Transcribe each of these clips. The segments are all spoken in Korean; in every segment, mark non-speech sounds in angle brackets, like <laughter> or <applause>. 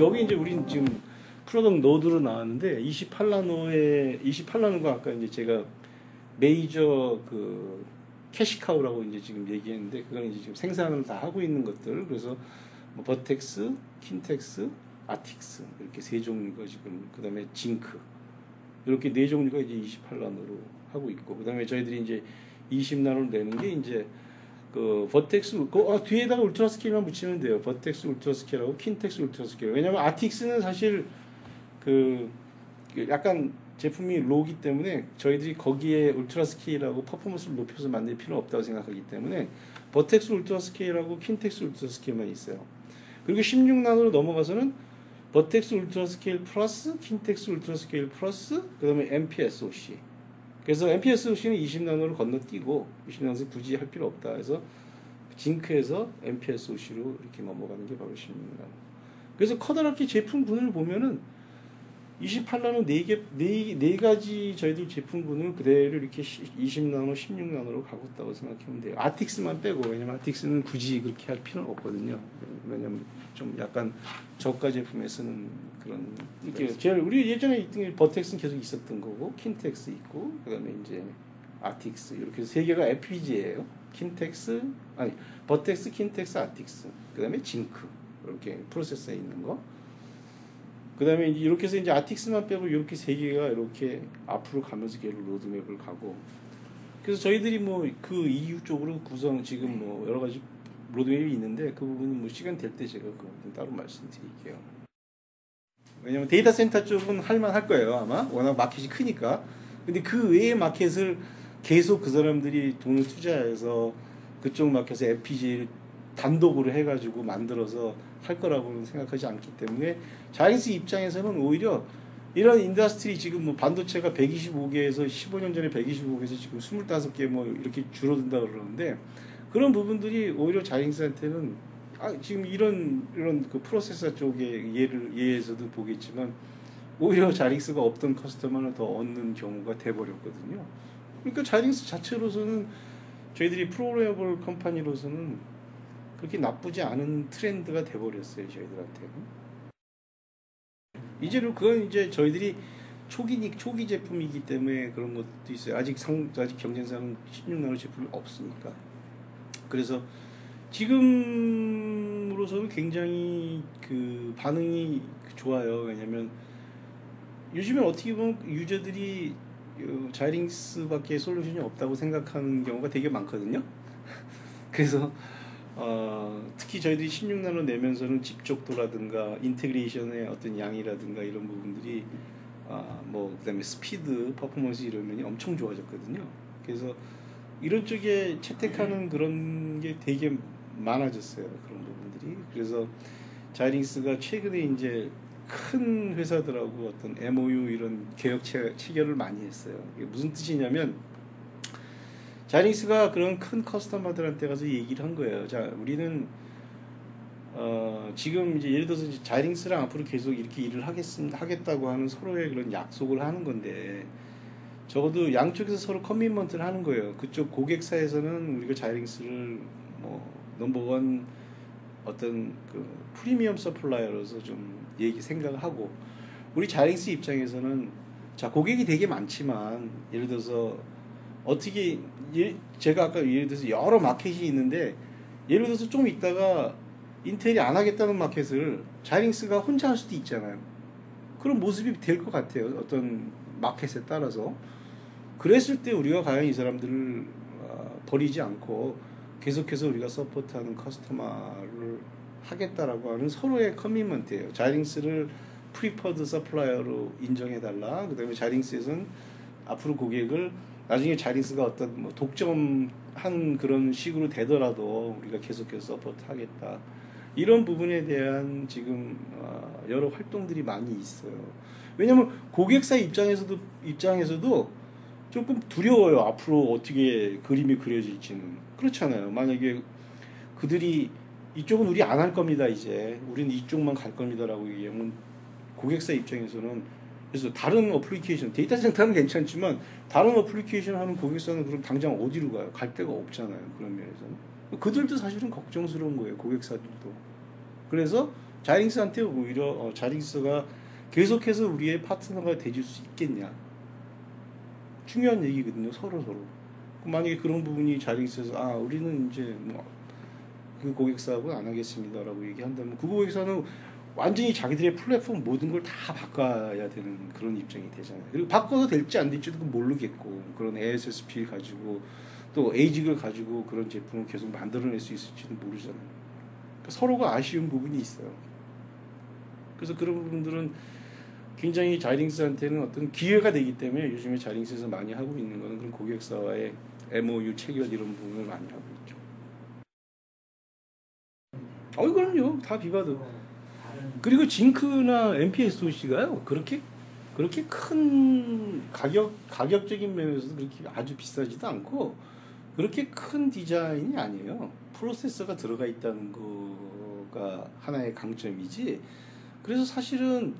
여기 이제 우린 지금 product node로 나왔는데 28나노에 28나노가 아까 이제 제가 메이저 그 cash cow라고 이제 지금 얘기했는데 그건 이제 지금 생산을 다 하고 있는 것들. 그래서 뭐 Virtex, Kintex, Artix 이렇게 세 종류가 지금 그다음에 Zynq 이렇게 네 종류가 이제 28나노로 하고 있고 그다음에 저희들이 이제 20나노를 내는 게 이제 그 Virtex 그 아, 뒤에다가 UltraScale만 붙이면 돼요. Virtex UltraScale하고 Kintex UltraScale. 왜냐면 아틱스는 사실 그 약간 제품이 low기 때문에 저희들이 거기에 UltraScale하고 퍼포먼스를 높여서 만들 필요는 없다고 생각하기 때문에 Virtex UltraScale하고 Kintex UltraScale만 있어요. 그리고 16나노로 넘어가서는 Virtex UltraScale Plus Kintex UltraScale Plus 그다음에 MPSOC. 그래서 MPSOC는 20나노를 건너뛰고 20나노에서 굳이 할 필요 없다. 그래서 Zynq에서 MPSOC로 이렇게 넘어가는 게 바로 16나노. 그래서 커다랗게 제품군을 보면은 28나노 4개, 4, 4가지 저희들 제품군을 그대로 이렇게 20나노, 16나노로 가고 있다고 생각하면 돼요. 아틱스만 빼고, 왜냐면 아틱스는 굳이 그렇게 할 필요는 없거든요. 왜냐면 좀 약간 저가 제품에 쓰는 그런. 이렇게 제일, 우리 예전에 있던 게 버텍스는 계속 있었던 거고, 킨텍스 있고, 그 다음에 이제 아틱스. 이렇게 세 개가 FPGA예요. 킨텍스, 아니, Virtex, Kintex, Artix. 그 다음에 Zynq. 이렇게 프로세서에 있는 거. 그 다음에 이렇게 해서 이제 Artix만 빼고 이렇게 세 개가 이렇게 앞으로 가면서 계속 로드맵을 가고 그래서 저희들이 뭐그 EU 쪽으로 구성 지금 뭐 여러 가지 로드맵이 있는데 그 부분은 뭐 시간 될 때 제가 그 부분 따로 말씀드릴게요. 왜냐면 데이터 센터 쪽은 할만 할 거예요 아마 워낙 마켓이 크니까 근데 그 외의 마켓을 계속 그 사람들이 돈을 투자해서 그쪽 마켓에 FPGA를 단독으로 해가지고 만들어서 할 거라고는 생각하지 않기 때문에 Xilinx 입장에서는 오히려 이런 industry 지금 뭐 반도체가 125개에서 15년 전에 125개에서 지금 25개 뭐 이렇게 줄어든다 그러는데 그런 부분들이 오히려 Xilinx한테는 아 지금 이런 이런 그 프로세서 쪽의 예를 예에서도 보겠지만 오히려 자릭스가 없던 커스터머를 더 얻는 경우가 돼버렸거든요. 그러니까 자릭스 자체로서는 저희들이 프로그래머블 컴퍼니로서는 그렇게 나쁘지 않은 트렌드가 돼버렸어요 저희들한테는. 이제는 그건 이제 저희들이 초기 초기 제품이기 때문에 그런 것도 있어요. 아직 상 아직 경쟁상 16나노 제품이 없으니까. 그래서 지금으로서는 굉장히 그 반응이 좋아요. 왜냐면 요즘에 어떻게 보면 유저들이 Xilinx밖에 솔루션이 없다고 생각하는 경우가 되게 많거든요. <laughs> 그래서 어, 특히 저희들이 16나노 내면서는 집적도라든가 integration의 어떤 양이라든가 이런 부분들이 아, 뭐 그다음에 스피드, 퍼포먼스 이런 면이 엄청 좋아졌거든요. 그래서 이런 쪽에 채택하는 그런 게 되게 많아졌어요. 그런 부분들이. 그래서 Xilinx가 최근에 이제 큰 회사들하고 어떤 MOU 이런 계약 체결을 많이 했어요. 이게 무슨 뜻이냐면 Xilinx가 그런 큰 customer들한테 가서 얘기를 한 거예요. 자, 우리는 어, 지금 이제 예를 들어서 Xilinx랑 앞으로 계속 이렇게 일을 하겠습니다, 하겠다고 하는 서로의 그런 약속을 하는 건데 적어도 양쪽에서 서로 commitment를 하는 거예요. 그쪽 고객사에서는 우리가 Xilinx를 뭐 넘버원 어떤 그 premium supplier로서 좀 얘기 생각을 하고 우리 Xilinx 입장에서는 자 고객이 되게 많지만 예를 들어서 어떻게 예, 제가 아까 예를 들어서 여러 마켓이 있는데 예를 들어서 좀 있다가 인텔이 안 하겠다는 마켓을 Xilinx가 혼자 할 수도 있잖아요. 그런 모습이 될 것 같아요. 어떤 마켓에 따라서. 그랬을 때 우리가 과연 이 사람들을 어, 버리지 않고 계속해서 우리가 support하는 customer를 하겠다라고 하는 서로의 commitment예요. Xilinx를 preferred supplier로 인정해달라. 그 다음에 Xilinx에서는 앞으로 고객을 나중에 Xilinx가 어떤 뭐 독점한 그런 식으로 되더라도 우리가 계속해서 support하겠다. 이런 부분에 대한 지금 어, 여러 활동들이 많이 있어요. 왜냐하면 고객사 입장에서도 입장에서도 조금 두려워요. 앞으로 어떻게 그림이 그려질지는 그렇잖아요. 만약에 그들이 이쪽은 우리 안 할 겁니다. 이제 우리는 이쪽만 갈 겁니다라고 얘기하면 고객사 입장에서는 그래서 다른 어플리케이션 데이터 센터는 괜찮지만 다른 어플리케이션 하는 고객사는 그럼 당장 어디로 가요? 갈 데가 없잖아요. 그런 면에서는 그들도 사실은 걱정스러운 거예요. 고객사들도. 그래서 자이링스한테 오히려 어, 자이링스가 계속해서 우리의 파트너가 돼줄 수 있겠냐. 중요한 얘기거든요. 서로 서로. 만약에 그런 부분이 자이링스에서 아 우리는 이제 뭐 그 고객사하고 안 하겠습니다라고 얘기한다면 그 고객사는 완전히 자기들의 플랫폼 모든 걸 다 바꿔야 되는 그런 입장이 되잖아요. 그리고 바꿔도 될지 안 될지도 모르겠고 그런 ASSP 가지고 또 에이직을 가지고 그런 제품을 계속 만들어낼 수 있을지는 모르잖아요. 그러니까 서로가 아쉬운 부분이 있어요. 그래서 그런 부분들은 굉장히 자이링스한테는 어떤 기회가 되기 때문에 요즘에 자이링스에서 많이 하고 있는 거는 그런 고객사와의 MOU 체결 이런 부분을 많이 하고 있죠. 어이 그럼요. 다 비바도. 그리고 징크나 MPSOC가요. 그렇게 그렇게 큰 가격 가격적인 면에서도 그렇게 아주 비싸지도 않고 그렇게 큰 디자인이 아니에요. 프로세서가 들어가 있다는 거가 하나의 강점이지. 그래서 사실은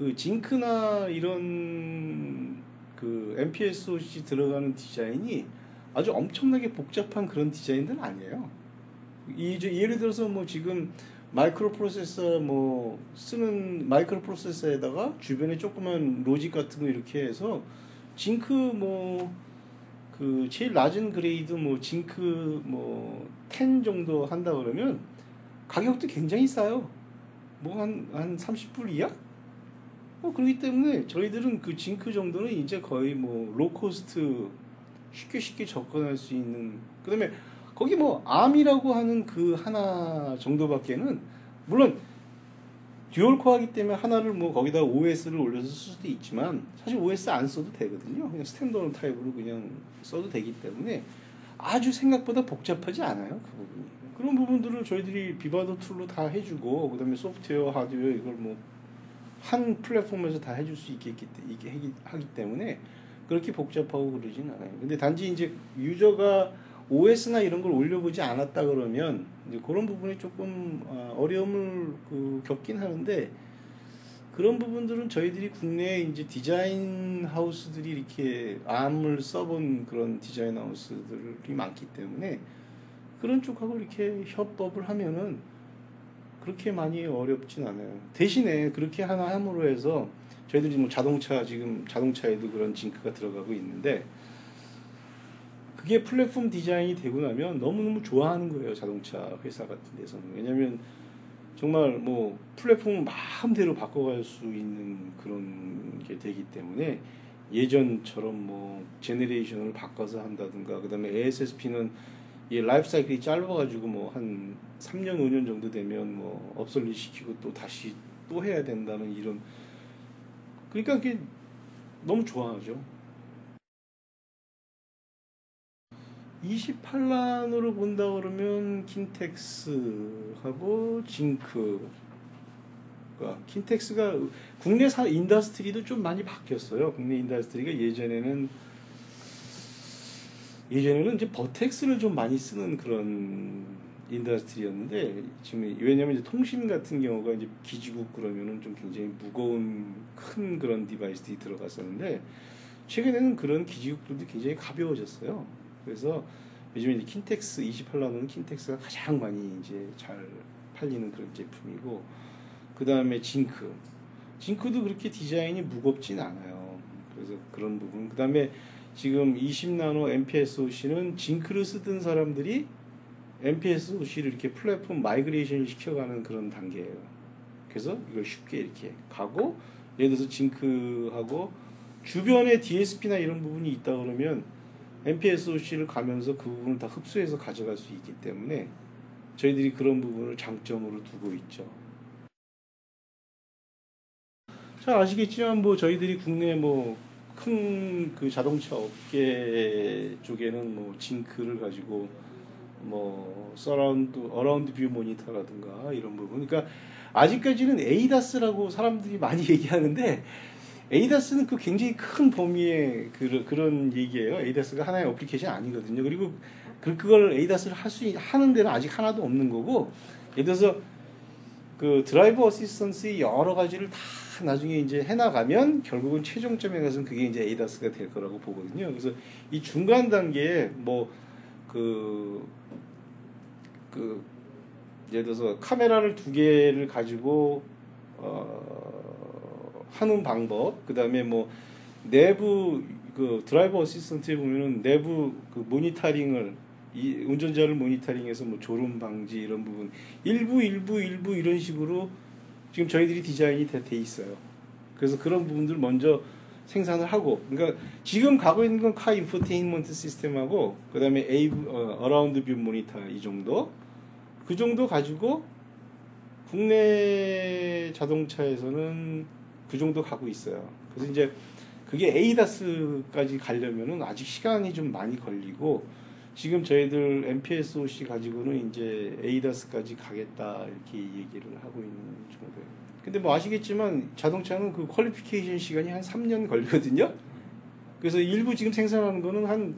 그 징크나 이런 그 MPSOC 들어가는 디자인이 아주 엄청나게 복잡한 그런 디자인들은 아니에요. 이 예를 들어서 뭐 지금 마이크로 프로세서 뭐 쓰는 마이크로 프로세서에다가 주변에 조그만 로직 같은 거 이렇게 해서 Zynq 뭐 그 제일 낮은 grade 뭐 Zynq 뭐 10 정도 한다 그러면 가격도 굉장히 싸요. 뭐 한 한 30불 이야? 어 그렇기 때문에 저희들은 그 Zynq 정도는 이제 거의 뭐 low cost 쉽게 쉽게 접근할 수 있는 그다음에 거기 뭐 ARM이라고 하는 그 하나 정도밖에는 물론 dual core이기 때문에 하나를 뭐 거기다 OS를 올려서 쓸 수도 있지만 사실 OS 안 써도 되거든요. 그냥 standalone 타입으로 그냥 써도 되기 때문에 아주 생각보다 복잡하지 않아요. 그 부분이. 그런 부분들을 저희들이 Vivado tool로 다 해주고 그다음에 소프트웨어, 하드웨어 이걸 뭐 한 플랫폼에서 다 해줄 수 이게 하기 때문에 그렇게 복잡하고 그러진 않아요. 근데 단지 이제 user가 OS나 이런 걸 올려보지 않았다 그러면 이제 그런 부분이 조금 아, 어려움을 그 겪긴 하는데 그런 부분들은 저희들이 국내에 이제 디자인 하우스들이 이렇게 ARM을 써본 그런 디자인 하우스들이 많기 때문에 그런 쪽하고 이렇게 협업을 하면은 그렇게 많이 어렵진 않아요. 대신에 그렇게 하나 함으로 해서 저희들이 뭐 자동차 지금 자동차에도 그런 징크가 들어가고 있는데 그게 플랫폼 디자인이 되고 나면 너무너무 좋아하는 거예요 자동차 회사 같은 데서는 왜냐면 정말 뭐 플랫폼을 마음대로 바꿔갈 수 있는 그런 게 되기 때문에 예전처럼 뭐 제네레이션을 바꿔서 한다든가 그다음에 ASSP는 이 라이프 사이클이 짧아가지고 뭐한 3년 5년 정도 되면 뭐 obsolete 시키고 또 다시 또 해야 된다는 이런 그러니까 그게 너무 좋아하죠. 28나노로 본다 그러면 Kintex하고 Zynq Kintex가 국내 사 industry도 좀 많이 바뀌었어요. 국내 industry가 예전에는 예전에는 이제 Virtex를 좀 많이 쓰는 그런 industry였는데 지금 왜냐면 이제 통신 같은 경우가 이제 기지국 그러면은 좀 굉장히 무거운 큰 그런 device들이 들어갔었는데 최근에는 그런 기지국들도 굉장히 가벼워졌어요. 그래서 요즘에 이제 Kintex 28나노는 Kintex가 가장 많이 이제 잘 팔리는 그런 제품이고 그 다음에 Zynq Zynq도 그렇게 디자인이 무겁진 않아요. 그래서 그런 부분 그 다음에 지금 20나노 MPSoC는 Zynq를 쓰던 사람들이 MPSoC를 이렇게 플랫폼 migration 시켜가는 그런 단계예요. 그래서 이걸 쉽게 이렇게 가고 예를 들어서 Zynq하고 주변에 DSP나 이런 부분이 있다 그러면 MPSoC를 가면서 그 부분을 다 흡수해서 가져갈 수 있기 때문에 저희들이 그런 부분을 장점으로 두고 있죠. 잘 아시겠지만 뭐 저희들이 국내 뭐 큰 그 자동차 업계 쪽에는 뭐 Zynq를 가지고 뭐 surround around view monitor라든가 이런 부분 그러니까 아직까지는 ADAS라고 사람들이 많이 <laughs> 얘기하는데 ADAS는 그 굉장히 큰 범위의 그, 그런 얘기예요. ADAS가 하나의 어플리케이션 아니거든요. 그리고 그, 그걸 ADAS를 할 수 하는 데는 아직 하나도 없는 거고 예를 들어서 그 driver assistance의 여러 가지를 다 나중에 이제 해나가면 결국은 최종점에 가서는 그게 이제 ADAS가 될 거라고 보거든요. 그래서 이 중간 단계에 뭐 그 그 예를 들어서 카메라를 두 개를 가지고 어, 하는 방법, 그 다음에 뭐 내부 그 driver assistant에 보면은 내부 그 모니터링을 이 운전자를 모니터링해서 뭐 졸음 방지 이런 부분 일부 일부 일부 이런 식으로 지금 저희들이 디자인이 돼, 돼 있어요. 그래서 그런 부분들 먼저 생산을 하고 그러니까 지금 가고 있는 건 car infotainment system하고 그다음에 A 어, around view monitor 이 정도 그 정도 가지고 국내 자동차에서는 그 정도 가고 있어요. 그래서 이제 그게 ADAS까지 가려면은 아직 시간이 좀 많이 걸리고 지금 저희들 MPSOC 가지고는 이제 ADAS까지 가겠다 이렇게 얘기를 하고 있는 정도예요. 근데 뭐 아시겠지만 자동차는 그 qualification 시간이 한 3년 걸리거든요. 그래서 일부 지금 생산하는 거는 한,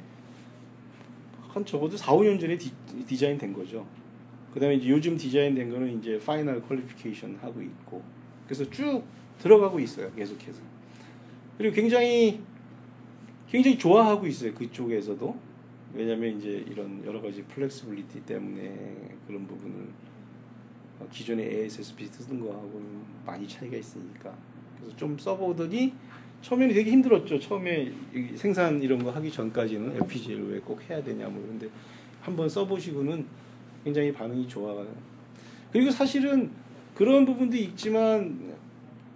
한 적어도 4, 5년 전에 디, 디자인 된 거죠. 그 다음에 이제 요즘 디자인 된 거는 이제 final qualification 하고 있고. 그래서 쭉 들어가고 있어요. 계속해서. 그리고 굉장히, 굉장히 좋아하고 있어요. 그쪽에서도. 왜냐면 이제 이런 여러 가지 flexibility 때문에 그런 부분을 기존의 ASSP 쓰던 거하고는 많이 차이가 있으니까 그래서 좀 써보더니 처음에는 되게 힘들었죠. 처음에 생산 이런 거 하기 전까지는 FPGA를 왜 꼭 해야 되냐 뭐 그런데 한번 써보시고는 굉장히 반응이 좋아가요. 그리고 사실은 그런 부분도 있지만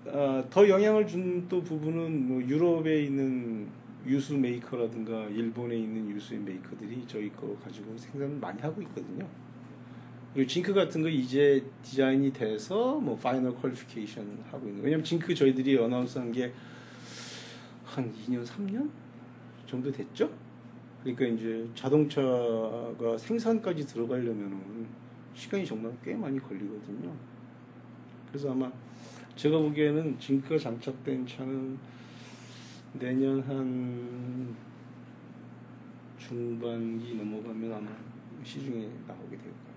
어, 더 영향을 준 또 부분은 뭐 유럽에 있는 유수 메이커라든가 일본에 있는 유수의 메이커들이 저희 거 가지고 생산을 많이 하고 있거든요. 그리고 Zynq 같은 거 이제 디자인이 돼서 뭐 final qualification 하고 있는. 왜냐면 Zynq 저희들이 announce한 게 한 2년, 3년 정도 됐죠. 그러니까 이제 자동차가 생산까지 들어가려면은 시간이 정말 꽤 많이 걸리거든요. 그래서 아마 제가 보기에는 징크가 장착된 차는 내년 한 중반기 넘어가면 아마 시중에 나오게 될 거예요.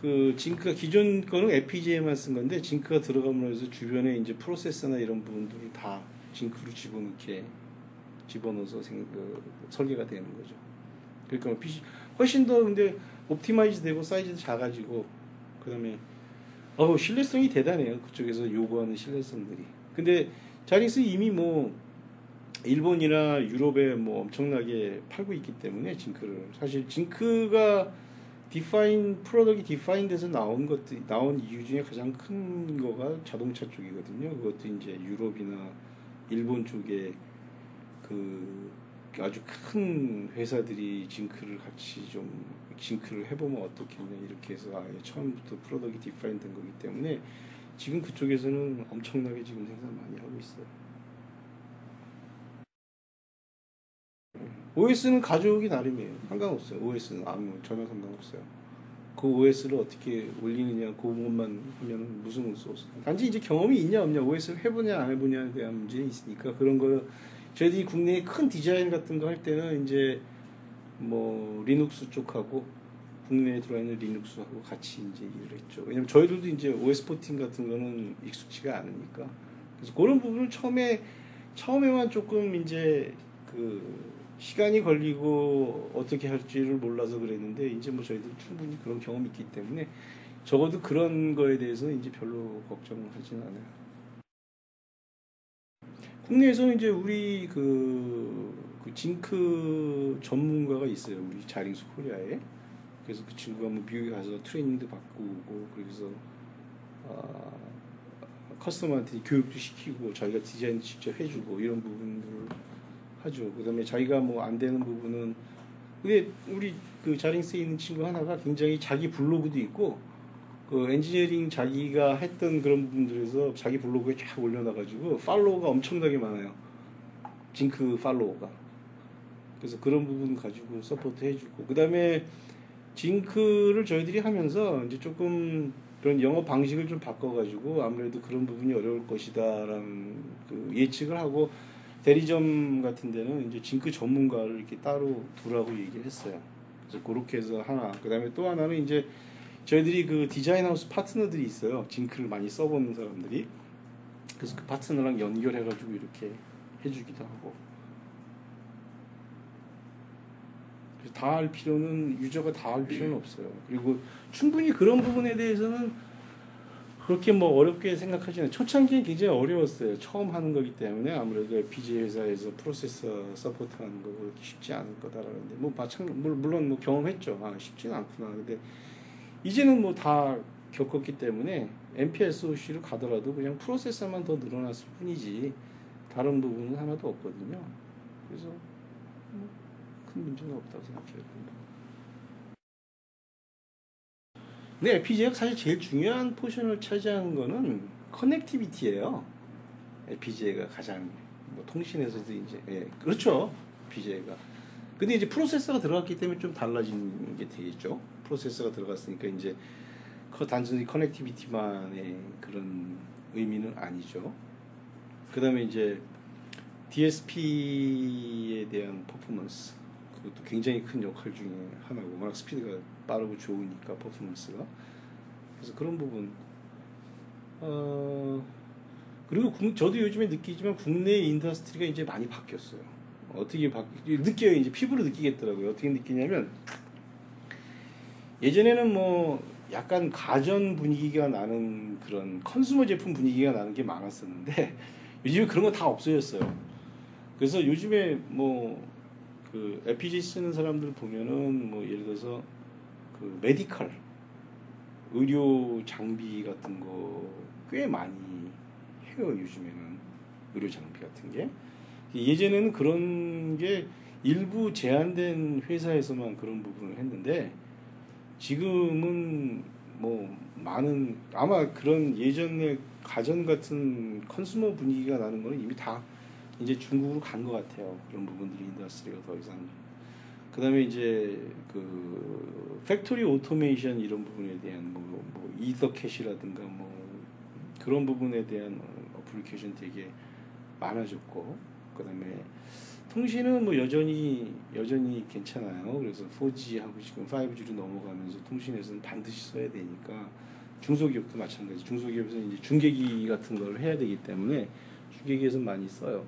그 징크가 기존 거는 FPGA만 쓴 건데 징크가 들어감으로써 주변에 이제 프로세서나 이런 부분들을 다 징크로 집어넣게 집어넣어서 생, 그, 설계가 되는 거죠. 그러니까 PC 훨씬 더 근데 optimize 되고 사이즈도 작아지고 그다음에 어우 신뢰성이 대단해요. 그쪽에서 요구하는 신뢰성들이. 근데 Xilinx 이미 뭐 일본이나 유럽에 뭐 엄청나게 팔고 있기 때문에 징크를 사실 징크가 디파인 프로덕이 디파인돼서 나온 것들 나온 이유 중에 가장 큰 거가 자동차 쪽이거든요. 그것도 이제 유럽이나 일본 쪽에 그 아주 큰 회사들이 징크를 같이 좀 징크를 해보면 어떻겠냐 이렇게 해서 아예 처음부터 프로덕이 디파인 된 거기 때문에 지금 그쪽에서는 엄청나게 지금 생산 많이 하고 있어요. OS는 가져오기 나름이에요. 상관없어요. OS는 아무 전혀 상관없어요. 그 OS를 어떻게 올리느냐 그것만 하면 무슨 소스. 단지 이제 경험이 있냐 없냐 OS를 해보냐 안 해보냐에 대한 문제는 있으니까 그런 거 저희들이 국내에 큰 디자인 같은 거 할 때는 이제 뭐 리눅스 쪽하고 국내에 들어와 있는 Linux하고 같이 이제 일을 했죠. 왜냐면 저희들도 이제 OS porting 같은 거는 익숙치가 않으니까. 그래서 그런 부분을 처음에 처음에만 조금 이제 그 시간이 걸리고 어떻게 할지를 몰라서 그랬는데 이제 뭐 저희들 충분히 그런 경험이 있기 때문에 적어도 그런 거에 대해서 이제 별로 걱정을 하지는 않아요. 국내에서는 이제 우리 그, 그 Zynq 전문가가 있어요. 우리 Xilinx Korea에. 그래서 그 친구가 뭐 미국에 가서 트레이닝도 받고 오고 그래서 아, customer한테 교육도 시키고 자기가 디자인 직접 해주고 이런 부분들을 하죠. 그다음에 자기가 뭐 안 되는 부분은 근데 우리 그 Xilinx에 있는 친구 하나가 굉장히 자기 블로그도 있고 그 엔지니어링 자기가 했던 그런 부분들에서 자기 블로그에 쫙 올려놔가지고 팔로워가 엄청나게 많아요. Zynq 팔로워가. 그래서 그런 부분 가지고 support 해주고 그 다음에 Zynq를 저희들이 하면서 이제 조금 그런 영업 방식을 좀 바꿔가지고 아무래도 그런 부분이 어려울 것이다라는 그 예측을 하고 대리점 같은 데는 이제 Zynq 전문가를 이렇게 따로 두라고 얘기를 했어요. 그래서 그렇게 해서 하나. 그 다음에 또 하나는 이제 저희들이 그 design house 파트너들이 있어요. Zynq를 많이 써보는 사람들이. 그래서 그 파트너랑 연결해가지고 이렇게 해주기도 하고. 다 할 필요는 유저가 다 할 필요는 없어요. 그리고 충분히 그런 부분에 대해서는 그렇게 뭐 어렵게 생각하지는 초창기엔 굉장히 어려웠어요. 처음 하는 거기 때문에 아무래도 FPGA 회사에서 프로세서 서포트하는 거 그렇게 쉽지 않을 거다라는데 뭐 마찬 물론 뭐 경험했죠. 아 쉽지는 않구나. 근데 이제는 뭐 다 겪었기 때문에 MPSOC로 가더라도 그냥 프로세서만 더 늘어났을 뿐이지 다른 부분은 하나도 없거든요. 그래서 뭐 큰 문제는 없다고 생각해요. 근데 FPGA가 사실 제일 중요한 포션을 차지하는 거는 connectivity예요. FPGA가 가장 뭐 통신에서도 이제 예, 그렇죠. FPGA가. 근데 이제 프로세서가 들어갔기 때문에 좀 달라진 게 되겠죠. 프로세서가 들어갔으니까 이제 그 단순히 connectivity만의 그런 의미는 아니죠. 그다음에 이제 DSP에 대한 퍼포먼스 그것도 굉장히 큰 역할 중에 하나고 워낙 스피드가 빠르고 좋으니까 퍼포먼스가 그래서 그런 부분 어 그리고 국, 저도 요즘에 느끼지만 국내 industry가 이제 많이 바뀌었어요. 어떻게 바 느껴요 이제 피부로 느끼겠더라고요. 어떻게 느끼냐면 예전에는 뭐 약간 가전 분위기가 나는 그런 consumer 제품 분위기가 나는 게 많았었는데 <laughs> 요즘에 그런 거 다 없어졌어요. 그래서 요즘에 뭐 그 FPGA 쓰는 사람들 보면은 뭐 예를 들어서 그 medical 의료 장비 같은 거 꽤 많이 해요 요즘에는. 의료 장비 같은 게. 예전에는 그런 게 일부 제한된 회사에서만 그런 부분을 했는데 지금은 뭐 많은 아마 그런 예전에 가전 같은 consumer 분위기가 나는 거는 이미 다 이제 중국으로 간 것 같아요. 그런 부분들이 industry가 더 이상. 그 다음에 이제 그 factory automation 이런 부분에 대한 뭐, 뭐 EtherCAT이라든가 뭐 그런 부분에 대한 어플리케이션 되게 많아졌고 그 다음에 통신은 뭐 여전히 여전히 괜찮아요. 그래서 4G하고 지금 5G로 넘어가면서 통신에서는 반드시 써야 되니까 중소기업도 마찬가지. 중소기업에서는 이제 중계기 같은 걸 해야 되기 때문에 중계기에서 많이 써요.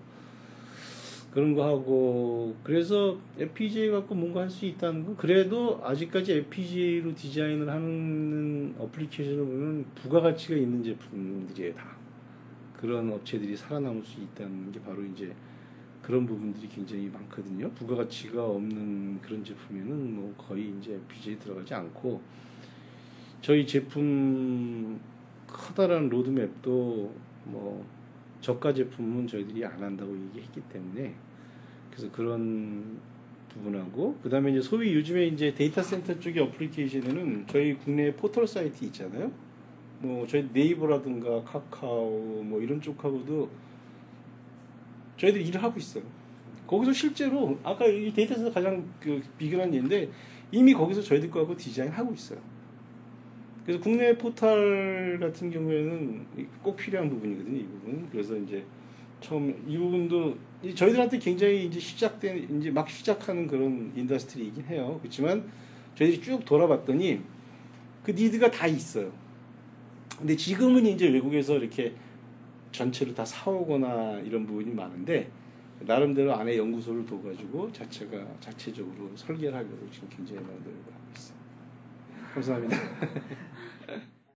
그런 거 하고 그래서 FPGA 갖고 뭔가 할 수 있다는 건 그래도 아직까지 FPGA로 디자인을 하는 application을 보면 부가가치가 있는 제품들이에요 다. 그런 업체들이 살아남을 수 있다는 게 바로 이제 그런 부분들이 굉장히 많거든요. 부가가치가 없는 그런 제품에는 뭐 거의 이제 FPGA 들어가지 않고 저희 제품 커다란 로드맵도 뭐 저가 제품은 저희들이 안 한다고 얘기했기 때문에 그래서 그런 부분하고 그다음에 이제 소위 요즘에 이제 데이터 센터 쪽의 어플리케이션에는 저희 국내 포털 사이트 있잖아요. 뭐 저희 네이버라든가 카카오 뭐 이런 쪽하고도 저희들이 일을 하고 있어요. 거기서 실제로 아까 이 데이터 센터 가장 그 비교한 예인데 이미 거기서 저희들 거하고 디자인 하고 있어요. 그래서 국내 포털 같은 경우에는 꼭 필요한 부분이거든요, 이 부분. 그래서 이제 처음 이 부분도 저희들한테 굉장히 이제 시작된 이제 막 시작하는 그런 industry이긴 해요. 그렇지만 저희들이 쭉 돌아봤더니 그 니드가 다 있어요. 근데 지금은 이제 외국에서 이렇게 전체를 다 사오거나 이런 부분이 많은데 나름대로 안에 연구소를 둬가지고 자체가 자체적으로 설계를 하려고 지금 굉장히 많이 노력을. 감사합니다. <laughs>